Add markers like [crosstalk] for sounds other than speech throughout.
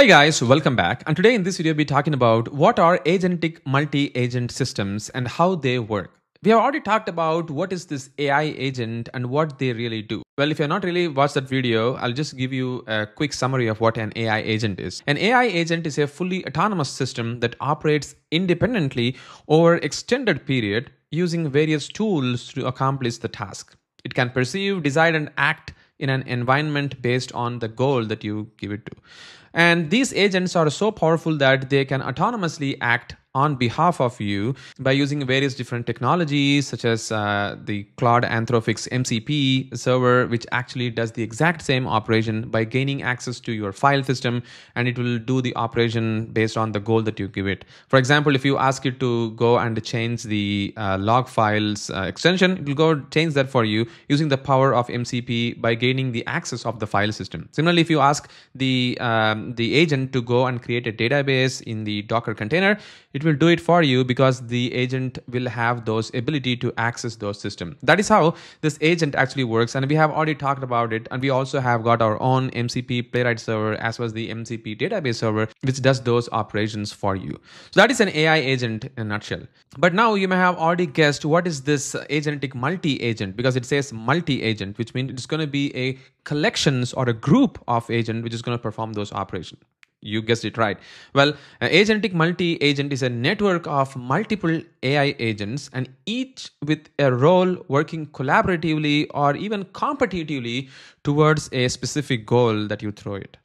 Hi guys, welcome back. And today in this video, we'll be talking about what are agentic multi-agent systems and how they work. We have already talked about what is this AI agent and what they really do. Well, if you're not really watched that video, I'll just give you a quick summary of what an AI agent is. An AI agent is a fully autonomous system that operates independently over extended period using various tools to accomplish the task. It can perceive, decide, and act in an environment based on the goal that you give it to. And these agents are so powerful that they can autonomously act on behalf of you by using various different technologies such as uh, the Claude Anthropic's MCP server, which actually does the exact same operation by gaining access to your file system and it will do the operation based on the goal that you give it. For example, if you ask it to go and change the uh, log files uh, extension, it will go change that for you using the power of MCP by gaining the access of the file system. Similarly, if you ask the, um, the agent to go and create a database in the Docker container, it will do it for you because the agent will have those ability to access those systems. That is how this agent actually works. And we have already talked about it. And we also have got our own MCP Playwright server as well as the MCP database server, which does those operations for you. So that is an AI agent in a nutshell. But now you may have already guessed what is this agentic multi-agent because it says multi-agent, which means it's going to be a collections or a group of agent which is going to perform those operations you guessed it right. Well, uh, agentic multi-agent is a network of multiple AI agents and each with a role working collaboratively or even competitively towards a specific goal that you throw it.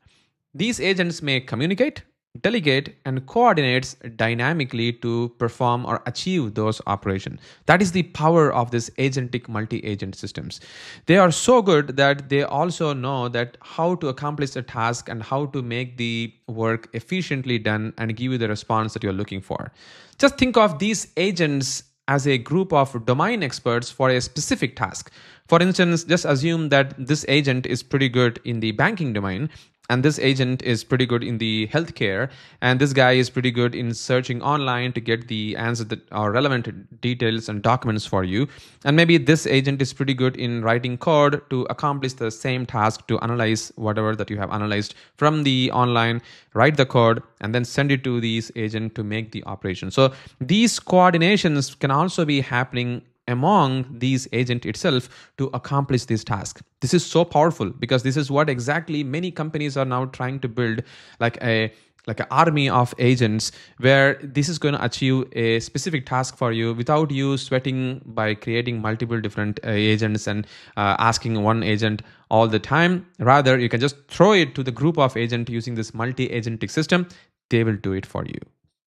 These agents may communicate, delegate and coordinates dynamically to perform or achieve those operations. That is the power of this agentic multi-agent systems. They are so good that they also know that how to accomplish a task and how to make the work efficiently done and give you the response that you're looking for. Just think of these agents as a group of domain experts for a specific task. For instance, just assume that this agent is pretty good in the banking domain and this agent is pretty good in the healthcare. And this guy is pretty good in searching online to get the answers that are relevant details and documents for you. And maybe this agent is pretty good in writing code to accomplish the same task to analyze whatever that you have analyzed from the online write the code and then send it to these agent to make the operation. So these coordinations can also be happening among these agent itself to accomplish this task. This is so powerful because this is what exactly many companies are now trying to build like a like an army of agents where this is going to achieve a specific task for you without you sweating by creating multiple different uh, agents and uh, asking one agent all the time. Rather you can just throw it to the group of agent using this multi-agentic system. They will do it for you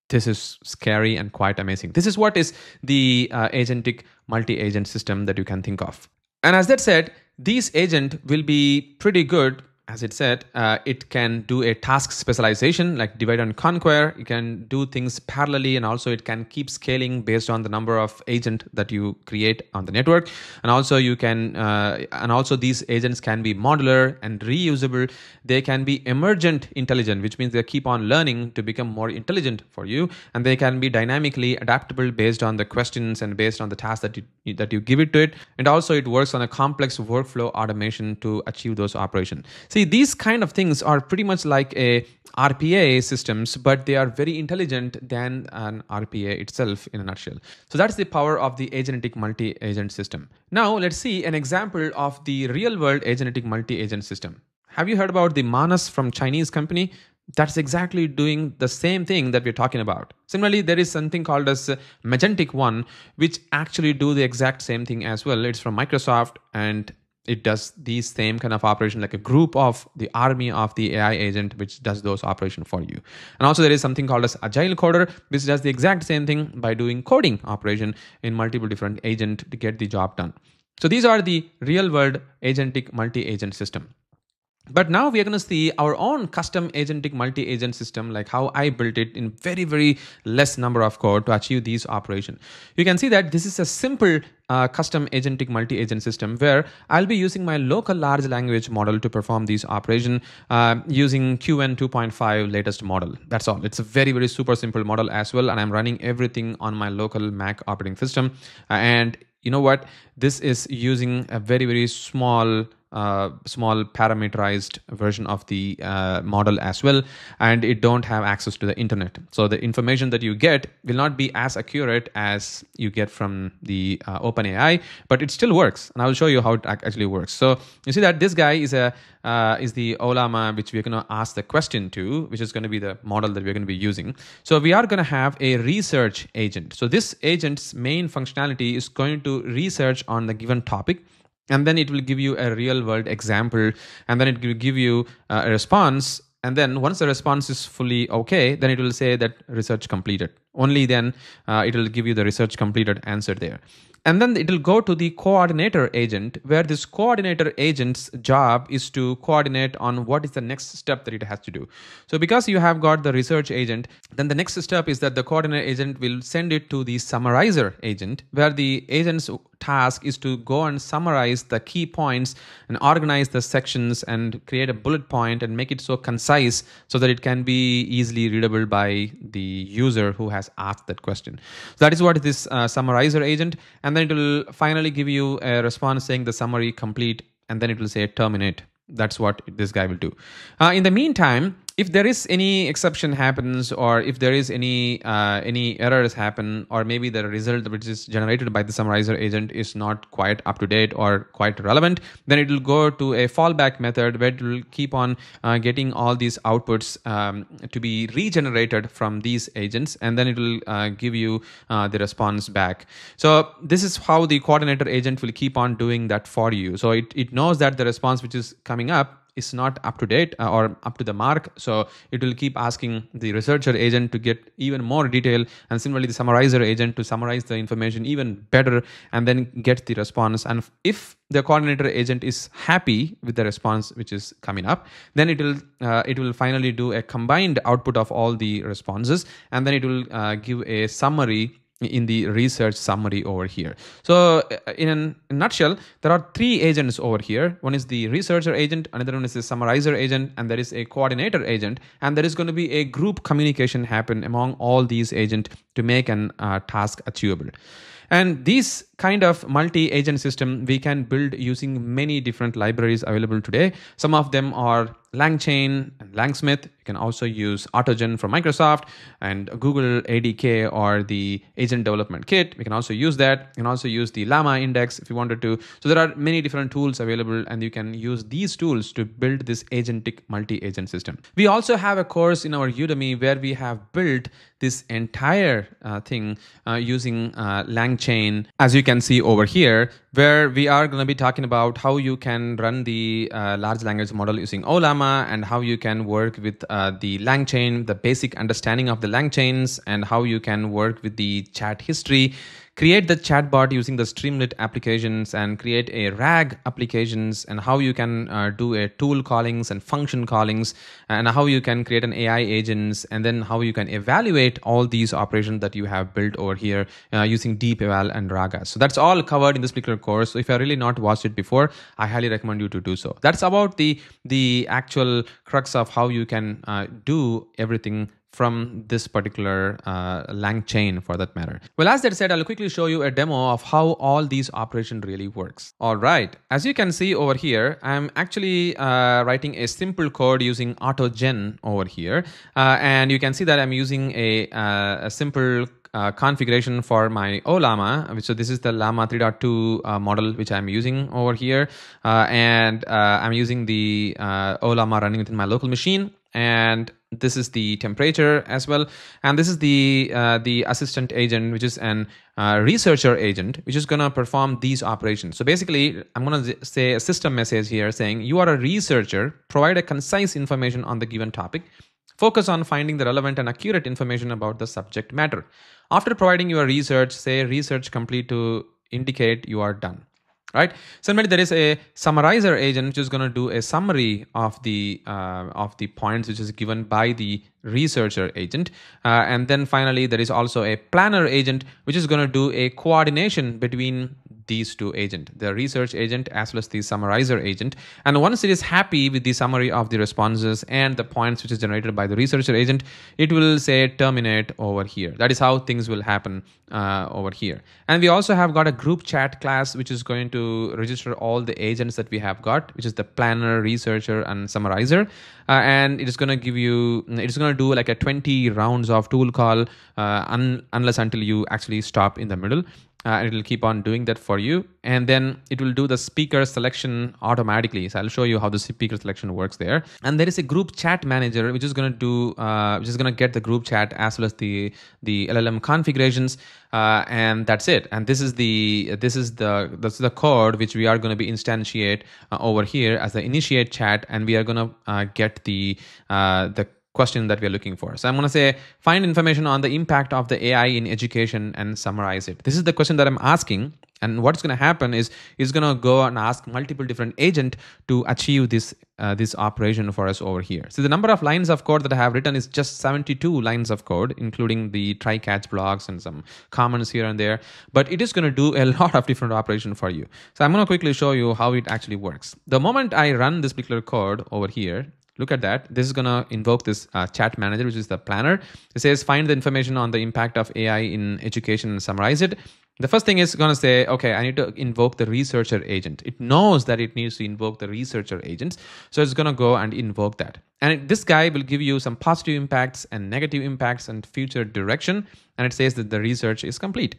this is scary and quite amazing. This is what is the uh, agentic multi-agent system that you can think of. And as that said, these agent will be pretty good as it said, uh, it can do a task specialization like divide and conquer. You can do things parallelly, and also it can keep scaling based on the number of agent that you create on the network. And also you can, uh, and also these agents can be modular and reusable. They can be emergent intelligent, which means they keep on learning to become more intelligent for you, and they can be dynamically adaptable based on the questions and based on the task that you that you give it to it. And also it works on a complex workflow automation to achieve those operations. These kind of things are pretty much like a RPA systems, but they are very intelligent than an RPA itself in a nutshell. So that's the power of the agentic multi-agent system. Now let's see an example of the real world agentic multi-agent system. Have you heard about the Manus from Chinese company? That's exactly doing the same thing that we're talking about. Similarly, there is something called as Magentic One, which actually do the exact same thing as well. It's from Microsoft and it does these same kind of operation like a group of the army of the AI agent which does those operation for you. And also there is something called as agile coder which does the exact same thing by doing coding operation in multiple different agent to get the job done. So these are the real world agentic multi-agent system. But now we are going to see our own custom agentic multi-agent system, like how I built it in very, very less number of code to achieve these operation. You can see that this is a simple uh, custom agentic multi-agent system where I'll be using my local large language model to perform these operation uh, using Qwen 2.5 latest model. That's all. It's a very, very super simple model as well. And I'm running everything on my local Mac operating system. And you know what? This is using a very, very small uh, small parameterized version of the uh, model as well and it don't have access to the internet. So the information that you get will not be as accurate as you get from the uh, OpenAI but it still works and I will show you how it actually works. So you see that this guy is a uh, is the Ollama which we're going to ask the question to which is going to be the model that we're going to be using. So we are going to have a research agent. So this agent's main functionality is going to research on the given topic and then it will give you a real world example and then it will give you uh, a response and then once the response is fully okay then it will say that research completed. Only then uh, it will give you the research completed answer there and then it will go to the coordinator agent where this coordinator agent's job is to coordinate on what is the next step that it has to do so because you have got the research agent then the next step is that the coordinator agent will send it to the summarizer agent where the agent's task is to go and summarize the key points and organize the sections and create a bullet point and make it so concise so that it can be easily readable by the user who has asked that question. So that is what this uh, summarizer agent and then it will finally give you a response saying the summary complete and then it will say terminate. That's what this guy will do. Uh, in the meantime, if there is any exception happens or if there is any uh, any errors happen or maybe the result which is generated by the summarizer agent is not quite up to date or quite relevant then it will go to a fallback method where it will keep on uh, getting all these outputs um, to be regenerated from these agents and then it will uh, give you uh, the response back. So this is how the coordinator agent will keep on doing that for you. So it, it knows that the response which is coming up is not up to date uh, or up to the mark. So it will keep asking the researcher agent to get even more detail and similarly the summarizer agent to summarize the information even better and then get the response. And if the coordinator agent is happy with the response which is coming up, then it will uh, it will finally do a combined output of all the responses and then it will uh, give a summary in the research summary over here. So uh, in a nutshell, there are three agents over here. One is the researcher agent, another one is the summarizer agent, and there is a coordinator agent. And there is going to be a group communication happen among all these agents to make an uh, task achievable. And these kind of multi-agent system we can build using many different libraries available today. Some of them are LangChain and Langsmith. You can also use AutoGen from Microsoft and Google ADK or the Agent Development Kit. We can also use that. You can also use the Llama Index if you wanted to. So there are many different tools available and you can use these tools to build this agentic multi-agent system. We also have a course in our Udemy where we have built this entire uh, thing uh, using uh, LangChain. As you can see over here, where we are going to be talking about how you can run the uh, large language model using Ollama and how you can work with uh, the LangChain, the basic understanding of the LangChains, and how you can work with the chat history create the chatbot using the Streamlit applications and create a RAG applications and how you can uh, do a tool callings and function callings and how you can create an AI agents and then how you can evaluate all these operations that you have built over here uh, using DeepEval and Raga. So that's all covered in this particular course. So if you're really not watched it before, I highly recommend you to do so. That's about the the actual crux of how you can uh, do everything from this particular uh, LangChain for that matter. Well, as that said, I'll quickly show you a demo of how all these operation really works. All right, as you can see over here, I'm actually uh, writing a simple code using AutoGen over here. Uh, and you can see that I'm using a, uh, a simple uh, configuration for my Ollama. So this is the Llama 3.2 uh, model which I'm using over here. Uh, and uh, I'm using the uh, Ollama running within my local machine. And this is the temperature as well. And this is the uh, the assistant agent which is an uh, researcher agent which is going to perform these operations. So basically i'm going to say a system message here saying you are a researcher. Provide a concise information on the given topic. Focus on finding the relevant and accurate information about the subject matter. After providing your research say research complete to indicate you are done right? Similarly there is a summarizer agent which is going to do a summary of the uh, of the points which is given by the researcher agent. Uh, and then finally there is also a planner agent which is going to do a coordination between these two agent, the research agent as well as the summarizer agent. And once it is happy with the summary of the responses and the points which is generated by the researcher agent, it will say terminate over here. That is how things will happen uh, over here. And we also have got a group chat class which is going to register all the agents that we have got, which is the planner, researcher, and summarizer. Uh, and it is going to give you, it is going to do like a 20 rounds of tool call uh, un- unless until you actually stop in the middle uh, it will keep on doing that for you. And then it will do the speaker selection automatically. So i'll show you how the speaker selection works there. And there is a group chat manager which is going to do uh, which is going to get the group chat as well as the the llm configurations uh, and that's it. And this is the this is the this is the code which we are going to be instantiate uh, over here as the initiate chat. And we are going to uh, get the uh, the question that we're looking for. So I'm going to say find information on the impact of the AI in education and summarize it. This is the question that I'm asking. And what's going to happen is it's going to go and ask multiple different agent to achieve this uh, this operation for us over here. So the number of lines of code that I have written is just 72 lines of code, including the try catch blocks and some comments here and there. But it is going to do a [laughs] lot of different operation for you. So I'm going to quickly show you how it actually works. The moment I run this particular code over here, look at that. This is going to invoke this uh, chat manager, which is the planner. It says find the information on the impact of AI in education and summarize it. The first thing is going to say, okay, I need to invoke the researcher agent. It knows that it needs to invoke the researcher agents. So it's going to go and invoke that. And it, this guy will give you some positive impacts and negative impacts and future direction. And it says that the research is complete.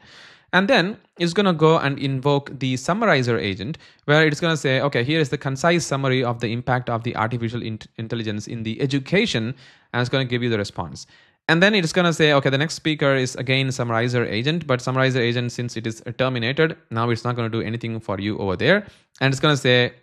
And then it's going to go and invoke the summarizer agent, where it's going to say, okay, here is the concise summary of the impact of the artificial int- intelligence in the education, and it's going to give you the response. And then it's going to say, okay, the next speaker is again summarizer agent, but summarizer agent, since it is terminated, now it's not going to do anything for you over there. And it's going to say,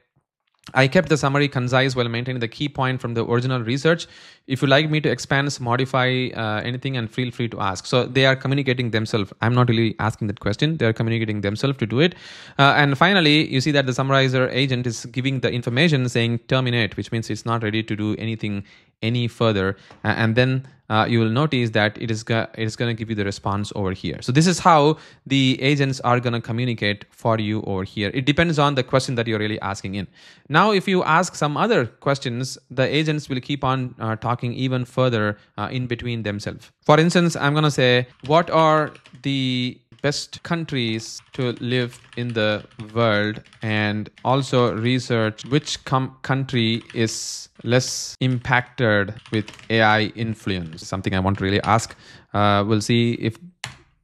I kept the summary concise while maintaining the key point from the original research. If you like me to expand, modify uh, anything, and feel free to ask. So they are communicating themselves. I'm not really asking that question. They are communicating themselves to do it. Uh, and finally, you see that the summarizer agent is giving the information saying terminate, which means it's not ready to do anything any further. And then uh, you will notice that it is it is going to give you the response over here. So this is how the agents are going to communicate for you over here. It depends on the question that you're really asking in. Now, if you ask some other questions, the agents will keep on uh, talking even further uh, in between themselves. For instance, I'm going to say, what are the best countries to live in the world and also research which country is less impacted with AI influence. Something I want to really ask. Uh, we'll see if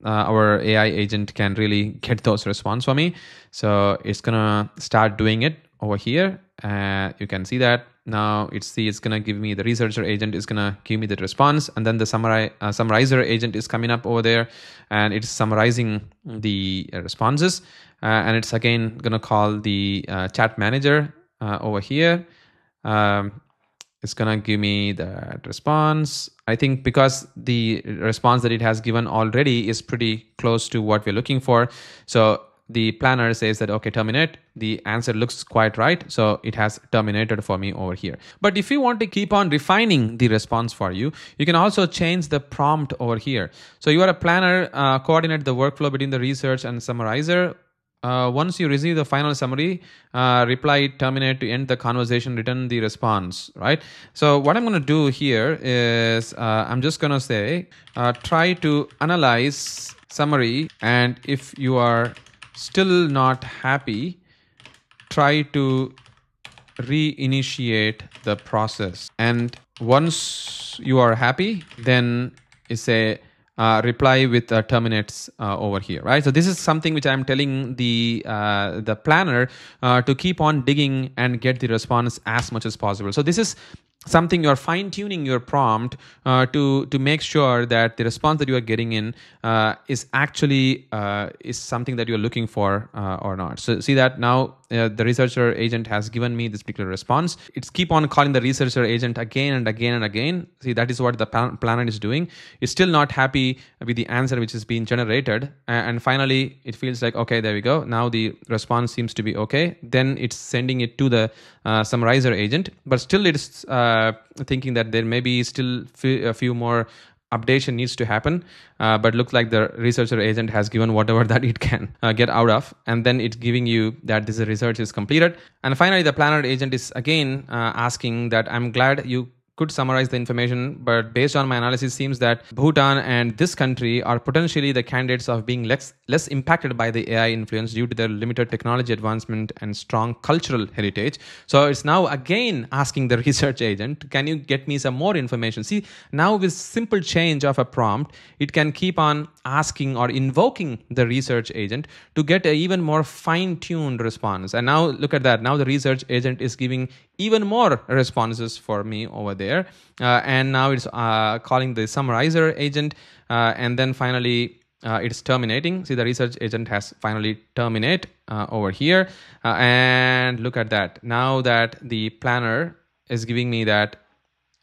uh, our AI agent can really get those response for me. So it's gonna start doing it over here. Uh, you can see that. Now it's see it's gonna give me the researcher agent is gonna give me the response and then the uh, summarizer agent is coming up over there and it's summarizing the responses. Uh, and it's again gonna call the uh, chat manager uh, over here. Um, it's gonna give me the response. I think because the response that it has given already is pretty close to what we're looking for. So the planner says that okay terminate the answer looks quite right so it has terminated for me over here but if you want to keep on refining the response for you you can also change the prompt over here so you are a planner uh, coordinate the workflow between the research and summarizer uh, once you receive the final summary, uh, reply terminate to end the conversation, return the response, right? So what I'm going to do here is uh, I'm just going to say, uh, try to analyze summary. And if you are still not happy, try to reinitiate the process. And once you are happy, then you say uh, reply with uh, terminates uh, over here, right? So this is something which I'm telling the uh, the planner uh, to keep on digging and get the response as much as possible. So this is something you're fine tuning your prompt uh, to to make sure that the response that you are getting in uh, is actually uh, is something that you're looking for uh, or not. So see that now uh, the researcher agent has given me this particular response. It's keep on calling the researcher agent again and again and again. See that is what the planet is doing. It's still not happy with the answer which is being generated. And finally it feels like okay there we go. Now the response seems to be okay. Then it's sending it to the uh, summarizer agent. But still it's uh, thinking that there may be still a few more updation needs to happen. Uh, but looks like the researcher agent has given whatever [laughs] that it can uh, get out of. And then it's giving you that this research is completed. And finally the planner agent is again uh, asking that i'm glad you could summarize the information, but based on my analysis, seems that Bhutan and this country are potentially the candidates of being less less impacted by the AI influence due to their limited technology advancement and strong cultural heritage. So it's now again asking the [laughs] research agent, can you get me some more information? See, now with simple change of a prompt, it can keep on asking or invoking the research agent to get an even more fine-tuned response. And now look at that. Now the research agent is giving even more responses for me over there. Uh, and now it's uh, calling the summarizer agent. Uh, and then finally, uh, it's terminating. See, the research agent has finally terminate uh, over here. Uh, and look at that. Now that the planner is giving me that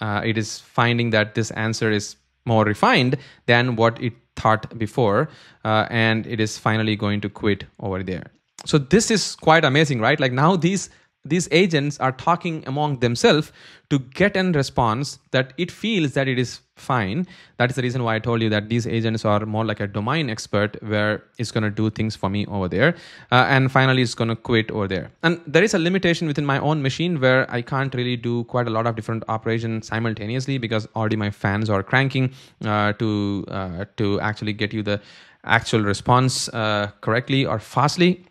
it is finding that this answer is more refined than what it thought before. and it is finally going to quit over there. So this is quite amazing, right? Like now these these agents are talking among themselves to get a response that it feels that it is fine. That is the reason why i told you that these agents are more like a domain expert where it's going to do things for me over there uh, and finally it's going to quit over there. And there is a limitation within my own machine where i can't really do quite a lot of different operations simultaneously because already my fans are cranking uh, to uh, to actually get you the actual response uh, correctly or fastly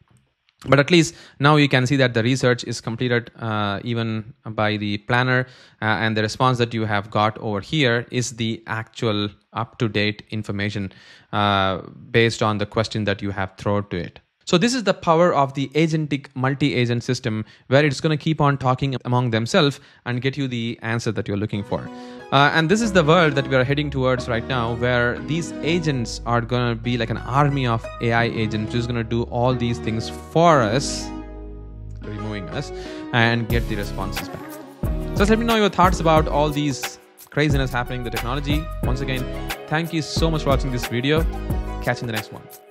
but at least now you can see that the research is completed uh, even by the planner uh, and the response that you have got over here is the actual up-to-date information uh, based on the question that you have thrown to it so this is the power of the agentic multi-agent system where it's going to keep on talking among themselves and get you the answer that you're looking for. Uh, and this is the world that we are heading towards right now where these agents are going to be like an army of AI agents who's going to do all these things for us, removing us, and get the responses back. So let me know your thoughts about all these craziness happening the technology. Once again, thank you so much for watching this video. Catch you in the next one.